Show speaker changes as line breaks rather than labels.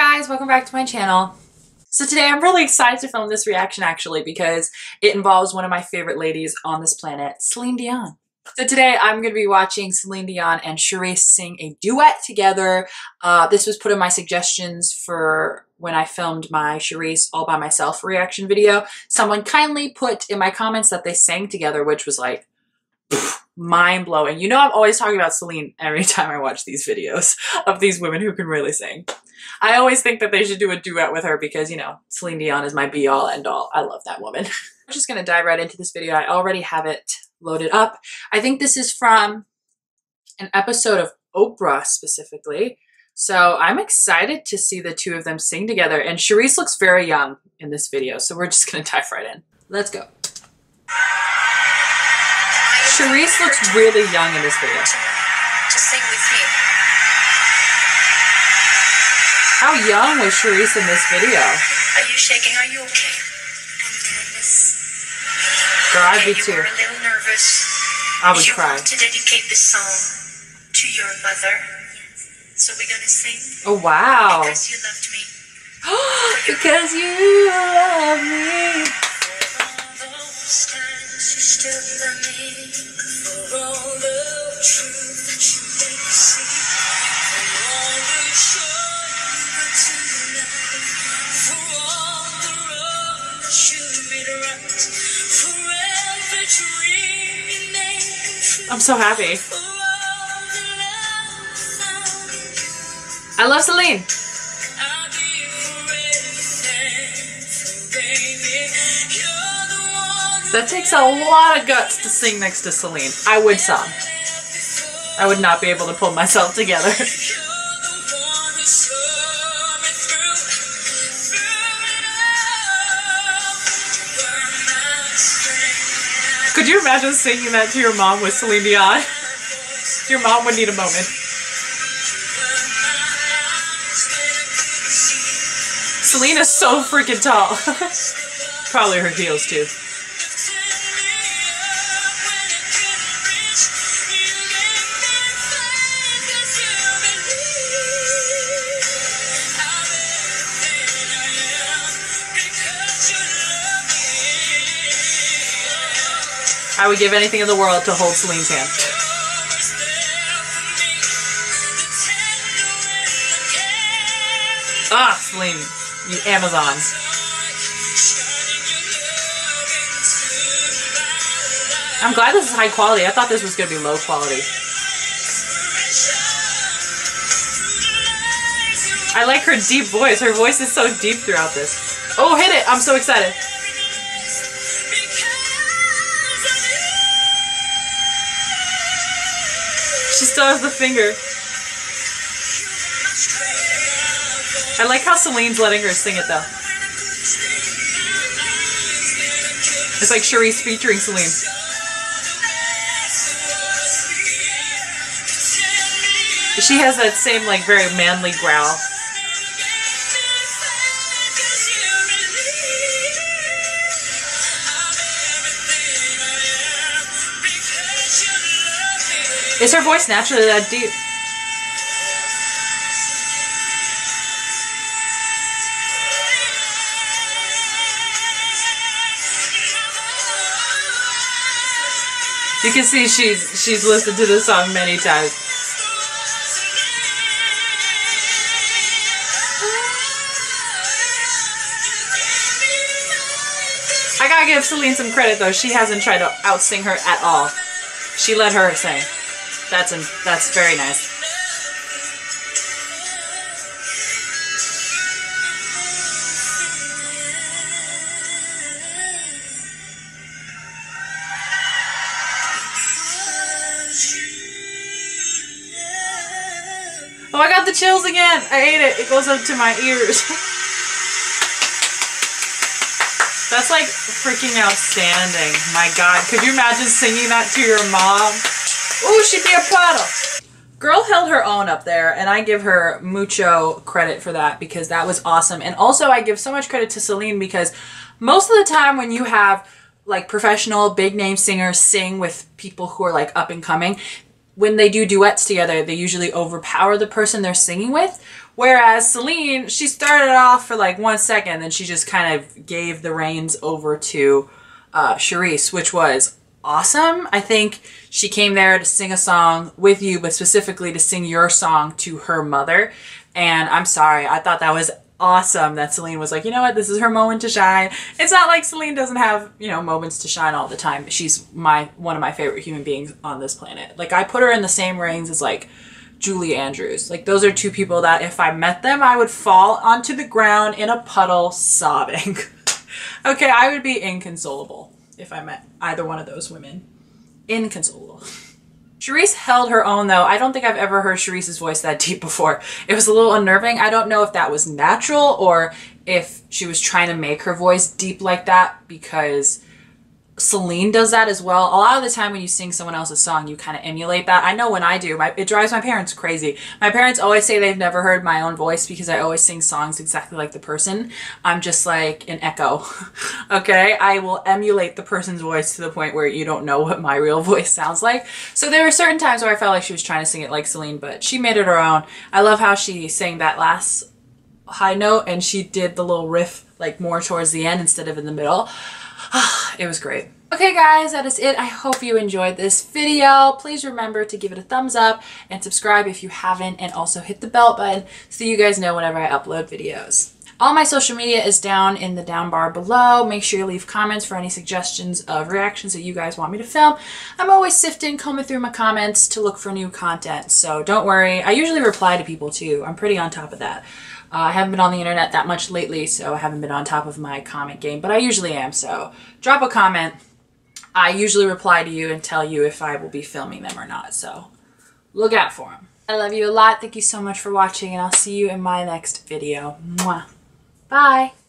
guys, welcome back to my channel. So today I'm really excited to film this reaction actually because it involves one of my favorite ladies on this planet, Celine Dion. So today I'm going to be watching Celine Dion and Charice sing a duet together. Uh, this was put in my suggestions for when I filmed my Charice All By Myself reaction video. Someone kindly put in my comments that they sang together, which was like, mind blowing. You know, I'm always talking about Celine every time I watch these videos of these women who can really sing. I always think that they should do a duet with her because, you know, Celine Dion is my be all end all. I love that woman. I'm just going to dive right into this video. I already have it loaded up. I think this is from an episode of Oprah specifically. So I'm excited to see the two of them sing together. And Charice looks very young in this video. So we're just going to dive right in. Let's go. Charice looks really young in this video.
Just sing with me.
How young was Charice in this video?
Are you shaking? Are you okay? I'm nervous.
Girl, I'd be too.
a little nervous.
I would
you
cry.
want to dedicate this song to your mother. So we're gonna sing
Oh, wow.
because you loved me.
because you love me. I'm so happy.
I
love Celine. That takes a lot of guts to sing next to Celine. I would some. I would not be able to pull myself together. Could you imagine singing that to your mom with Celine Dion? Your mom would need a moment. Celine is so freaking tall. Probably her heels too. I would give anything in the world to hold Celine's hand. Ah, Celine, you Amazons. I'm glad this is high quality. I thought this was going to be low quality. I like her deep voice. Her voice is so deep throughout this. Oh, hit it! I'm so excited. She still has the finger. I like how Celine's letting her sing it though. It's like Charice featuring Celine. She has that same like very manly growl. Is her voice naturally that deep? You can see she's she's listened to this song many times. I gotta give Celine some credit though. She hasn't tried to outsing her at all. She let her sing. That's an, that's very nice. Oh, I got the chills again. I ate it. It goes up to my ears. That's like freaking outstanding. My God, could you imagine singing that to your mom? Ooh, she'd be a puddle. Girl held her own up there, and I give her mucho credit for that because that was awesome. And also, I give so much credit to Celine because most of the time when you have like professional big name singers sing with people who are like up and coming, when they do duets together, they usually overpower the person they're singing with. Whereas Celine, she started off for like one second, then she just kind of gave the reins over to uh, Charice, which was awesome. I think she came there to sing a song with you, but specifically to sing your song to her mother. And I'm sorry, I thought that was awesome that Celine was like, you know what, this is her moment to shine. It's not like Celine doesn't have, you know, moments to shine all the time. She's my one of my favorite human beings on this planet. Like I put her in the same reigns as like Julie Andrews. Like those are two people that if I met them, I would fall onto the ground in a puddle sobbing. okay, I would be inconsolable if I met either one of those women. Inconsolable. Charice held her own though. I don't think I've ever heard Charice's voice that deep before. It was a little unnerving. I don't know if that was natural or if she was trying to make her voice deep like that because Celine does that as well. A lot of the time when you sing someone else's song, you kind of emulate that. I know when I do, my, it drives my parents crazy. My parents always say they've never heard my own voice because I always sing songs exactly like the person. I'm just like an echo. okay? I will emulate the person's voice to the point where you don't know what my real voice sounds like. So there were certain times where I felt like she was trying to sing it like Celine, but she made it her own. I love how she sang that last high note and she did the little riff like more towards the end instead of in the middle. it was great. Okay guys, that is it. I hope you enjoyed this video. Please remember to give it a thumbs up and subscribe if you haven't and also hit the bell button so you guys know whenever I upload videos. All my social media is down in the down bar below. Make sure you leave comments for any suggestions of reactions that you guys want me to film. I'm always sifting, combing through my comments to look for new content, so don't worry. I usually reply to people too. I'm pretty on top of that. Uh, I haven't been on the internet that much lately, so I haven't been on top of my comment game, but I usually am, so drop a comment. I usually reply to you and tell you if I will be filming them or not, so look out for them. I love you a lot. Thank you so much for watching, and I'll see you in my next video. Mwah. Bye.